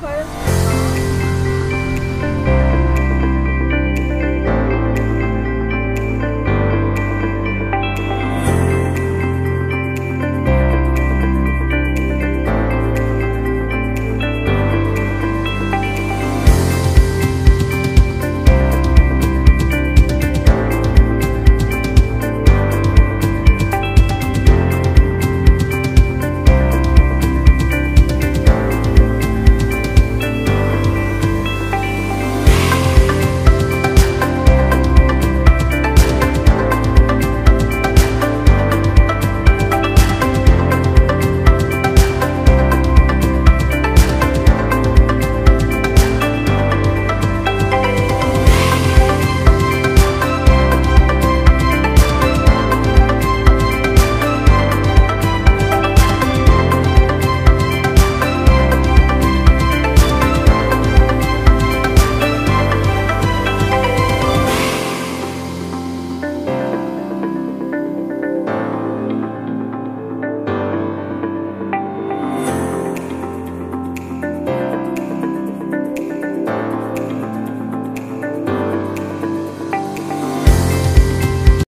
para